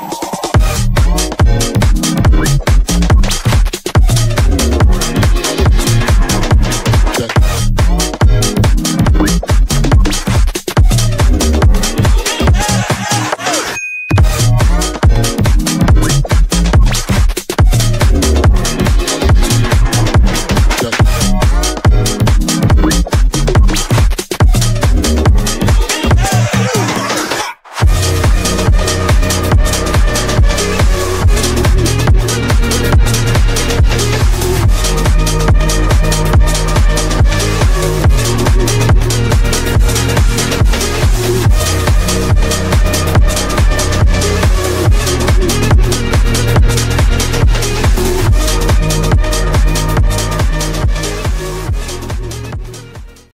you.